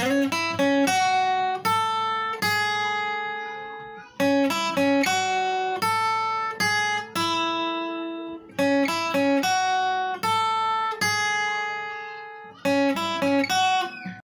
Bye.